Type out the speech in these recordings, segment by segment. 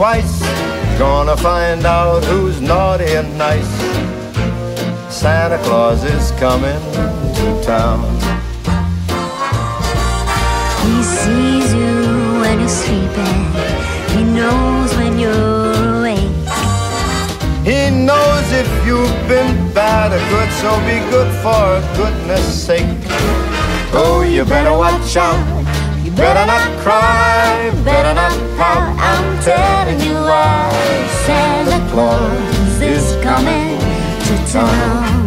twice. Gonna find out who's naughty and nice. Santa Claus is coming to town. He sees you when you're sleeping, he knows when you're awake. He knows if you've been bad or good, so be good for goodness sake. Oh, you better watch out. You better not cry, better not pout. I'm telling you why. Santa Claus is coming to town.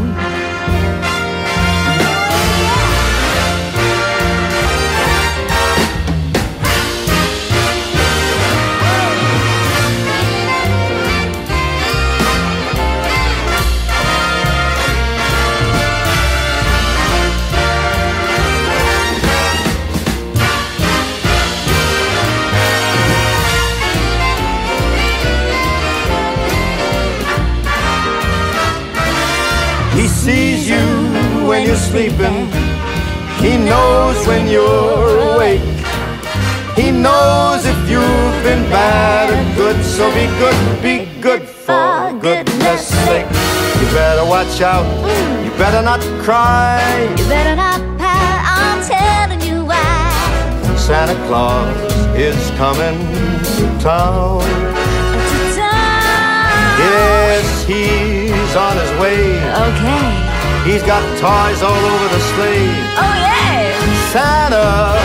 When you're sleeping. He knows when you're awake. He knows if you've been bad or good, so be good, be good for goodness sake. You better watch out, you better not cry. You better not pout, I'm telling you why. Santa Claus is coming to town. To town. Yes, he's on his way. Okay. He's got toys all over the sleigh. Oh yeah. Santa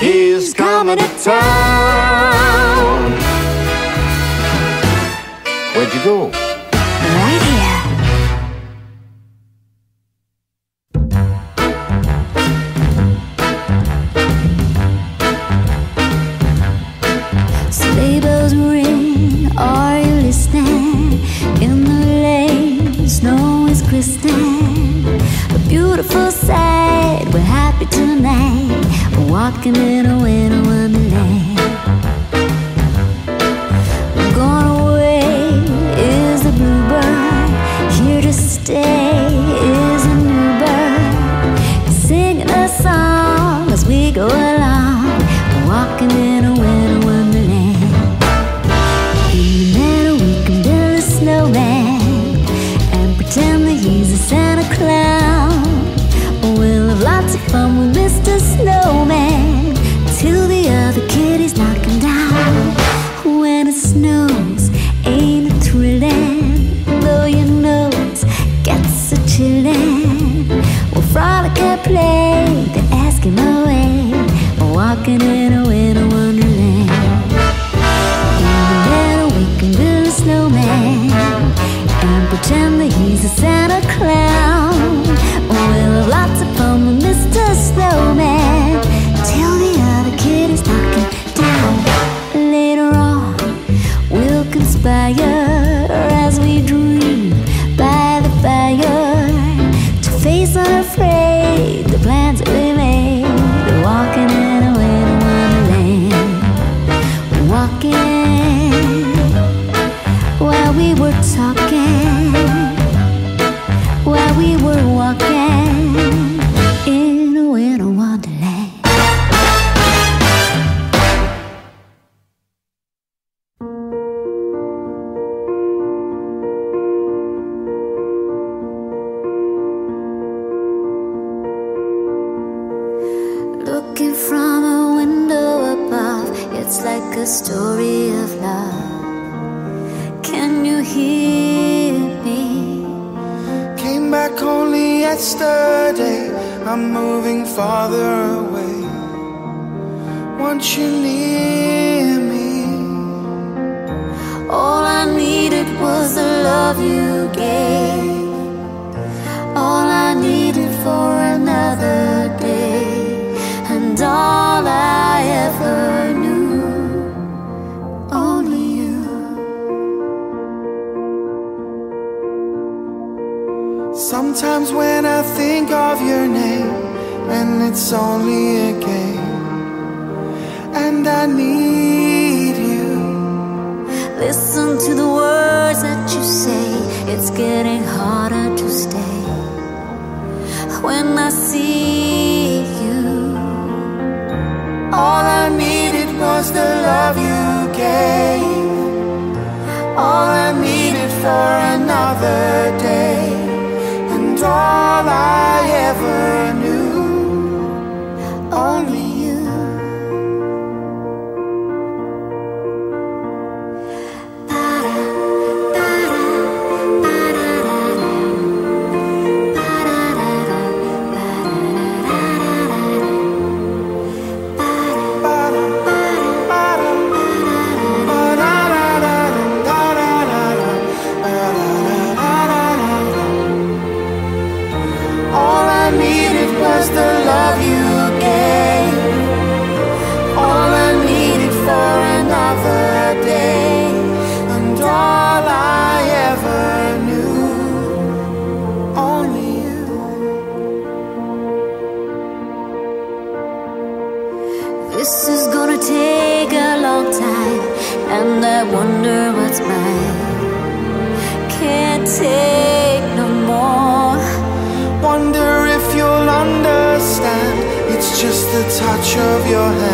is coming to town. Where'd you go? Right here. story of love. Can you hear me? Came back only yesterday. I'm moving farther away. Once you near me, all I needed was the love you gave. All I needed for another. times when I think of your name, and it's only a game. And I need you. Listen to the words that you say, it's getting harder to stay. When I see you, all I needed was the love you gave. All I needed for another day all I ever knew. of your hand.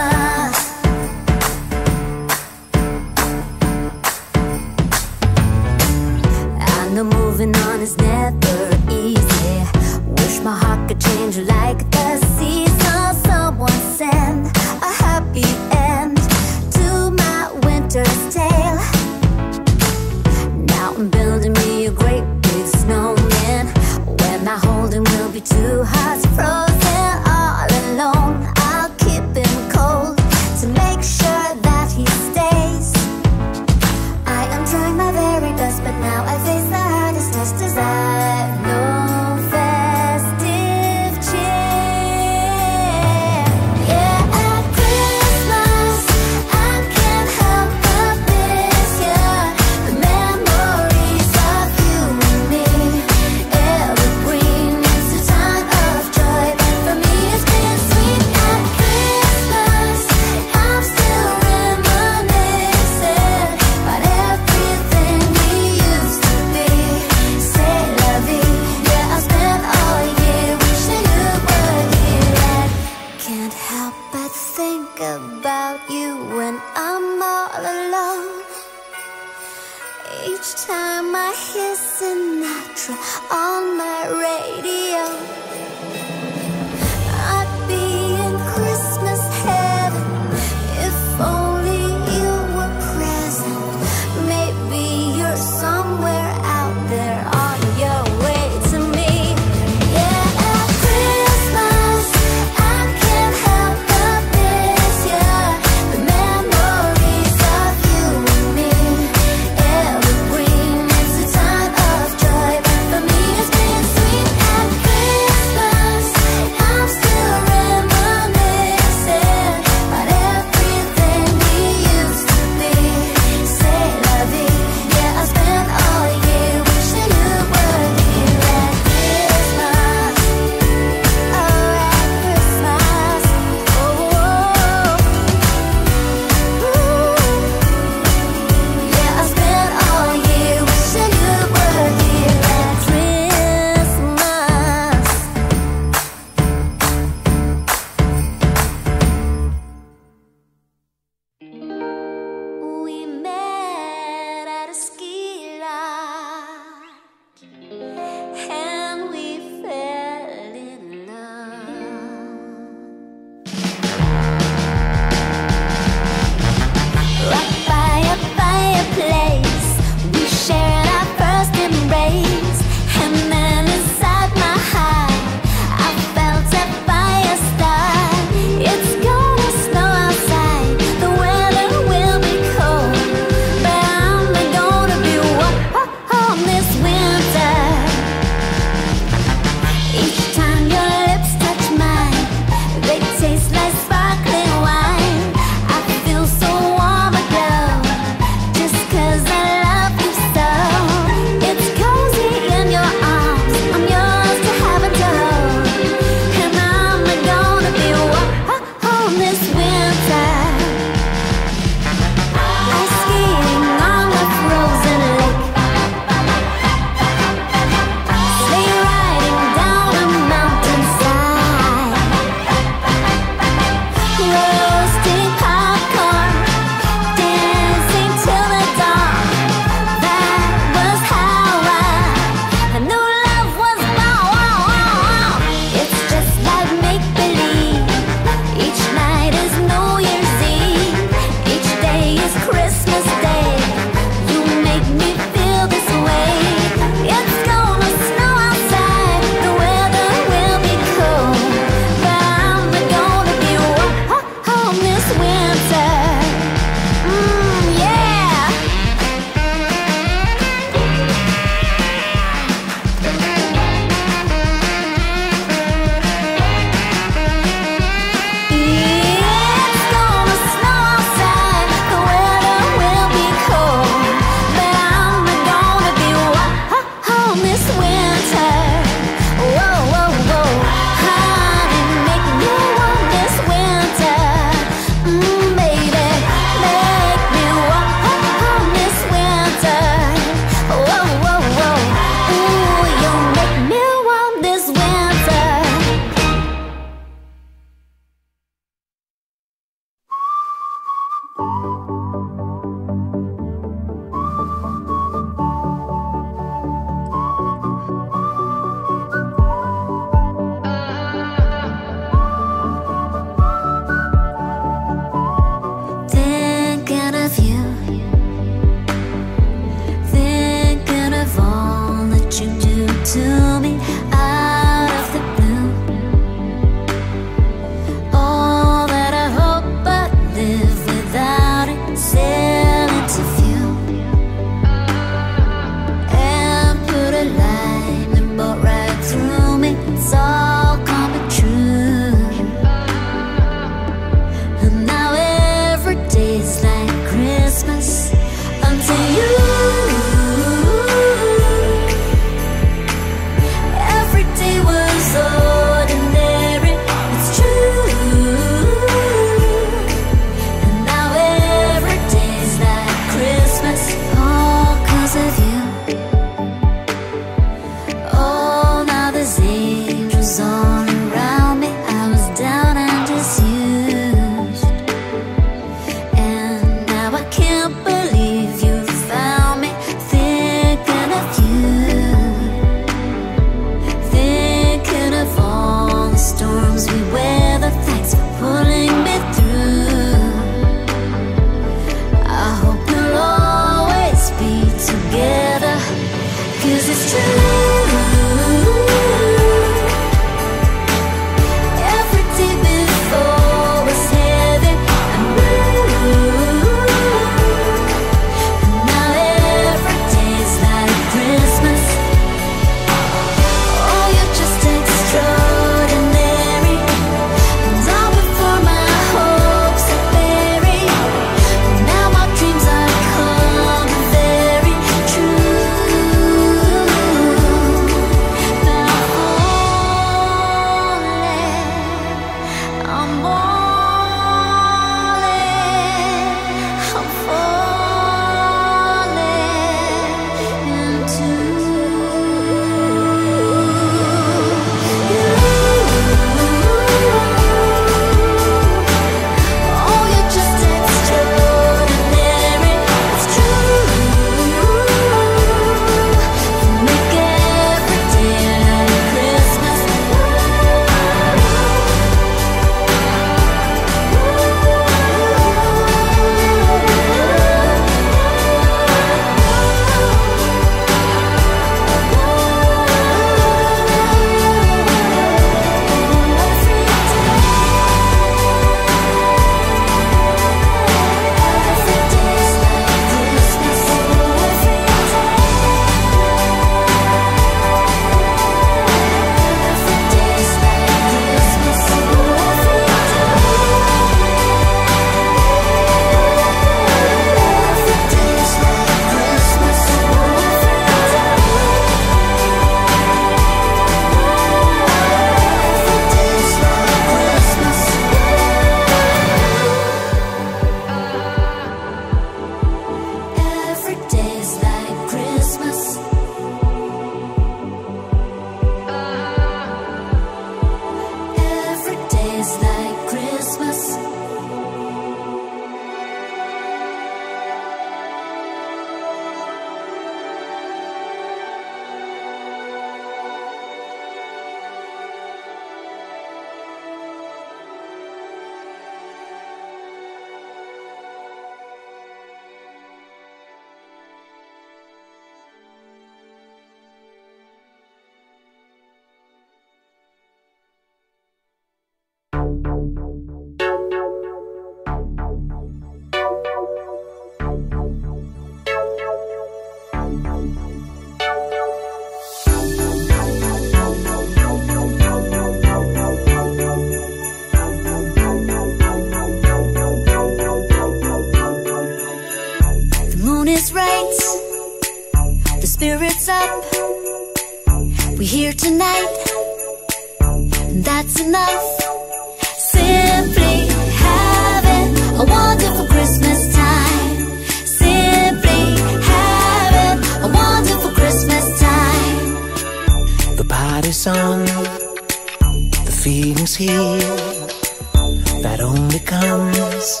That only comes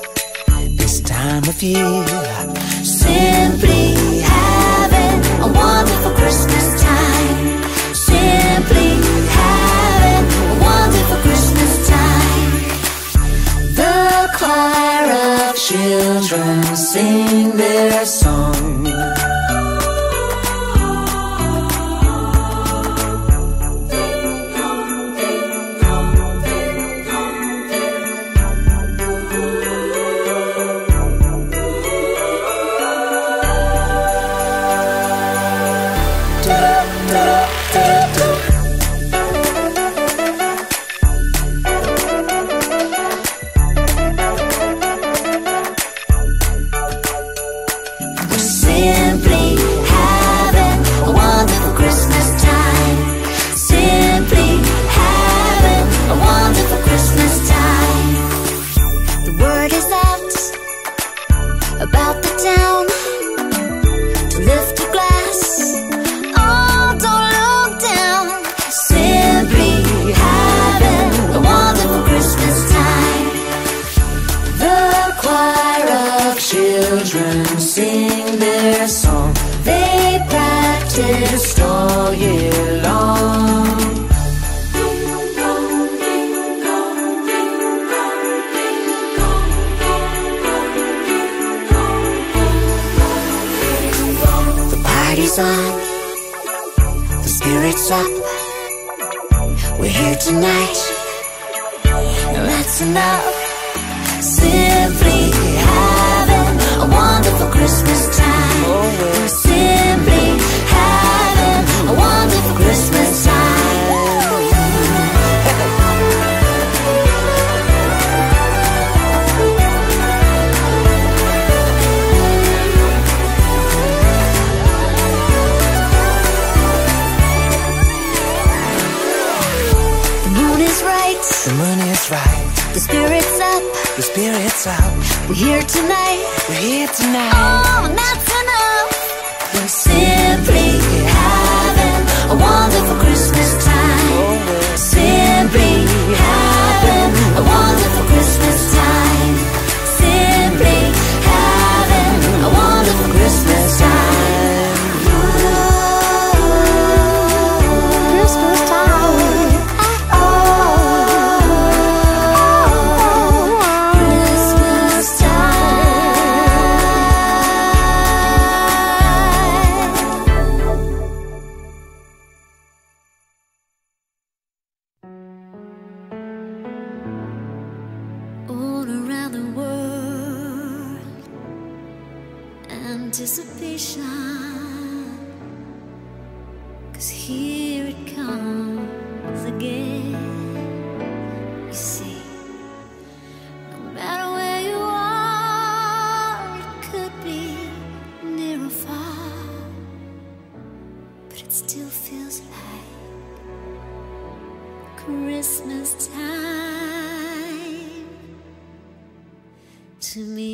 this time of year. Christmas time to me.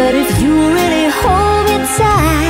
But if you really hold me tight,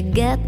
that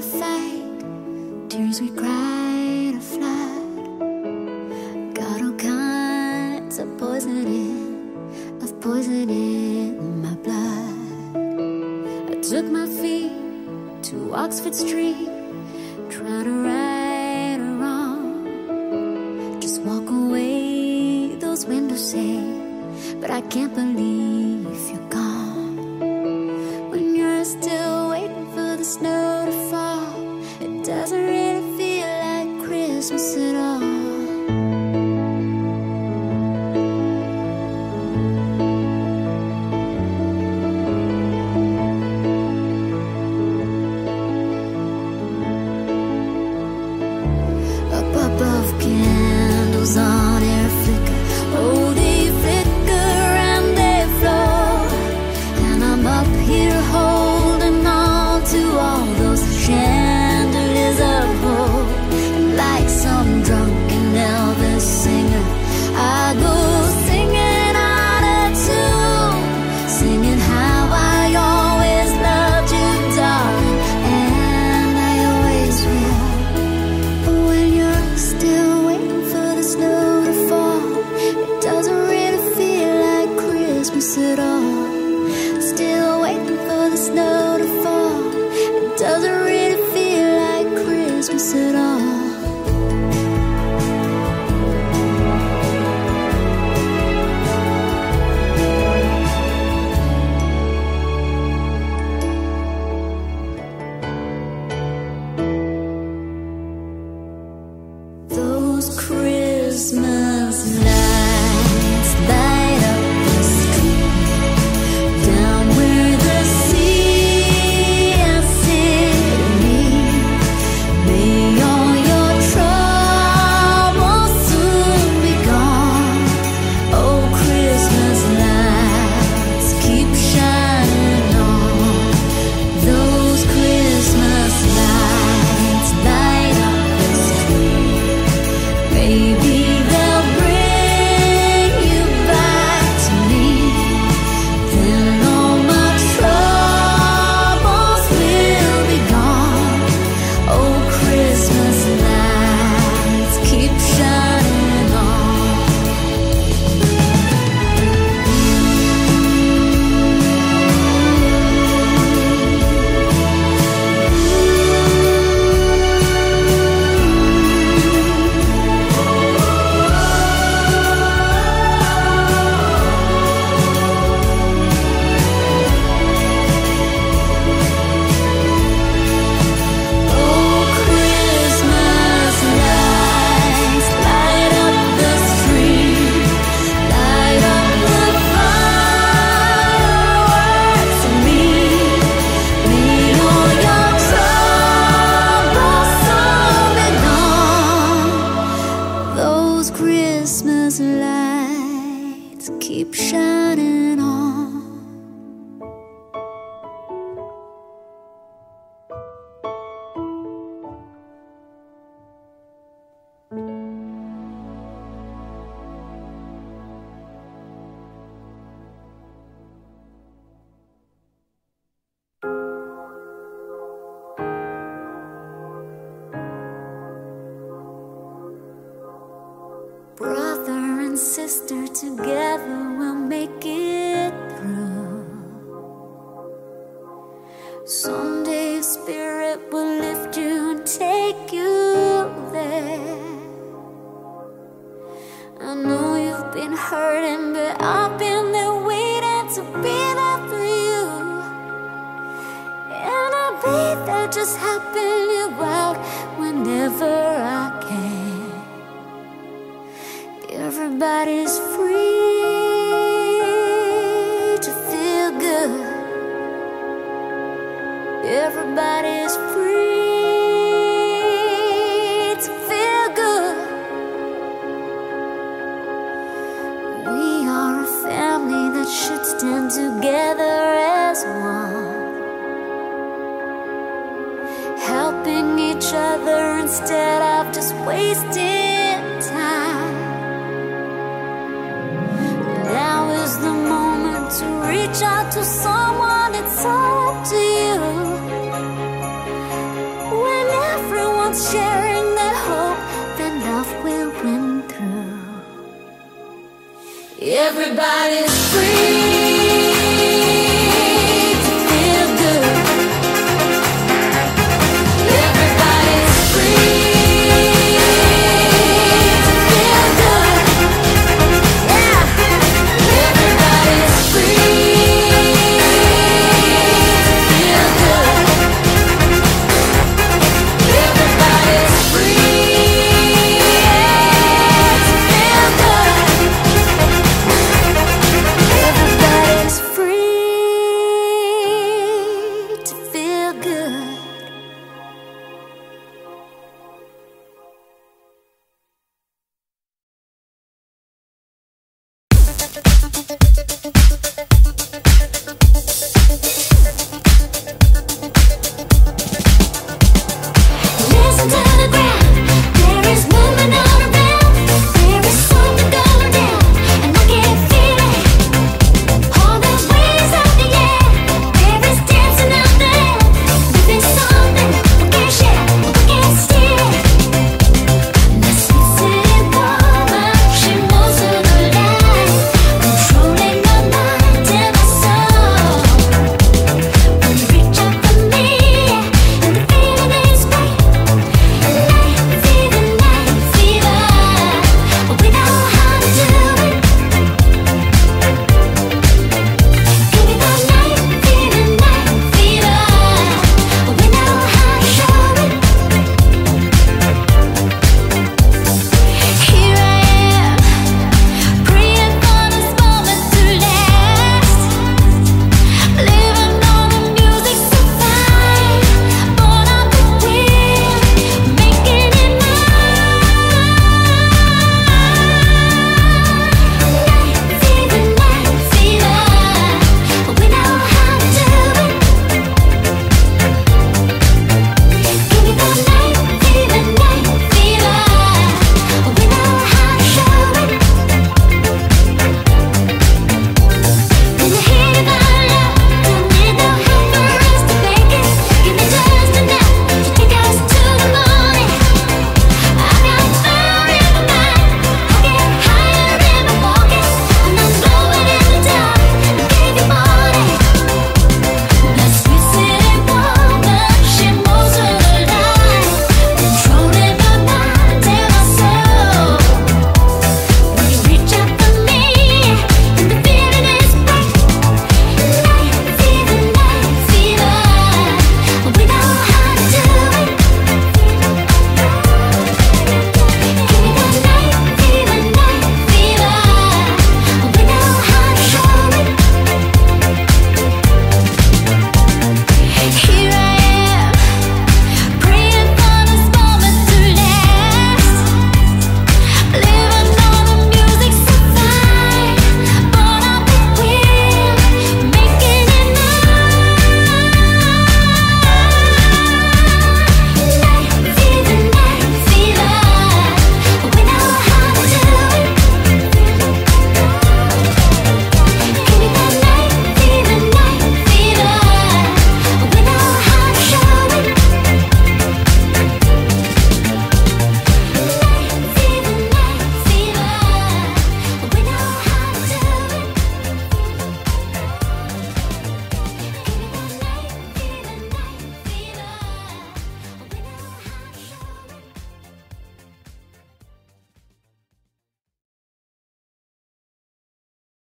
the fight, tears we cried a flood. Got all kinds of poison in, of poison in my blood. I took my feet to Oxford Street. everybody's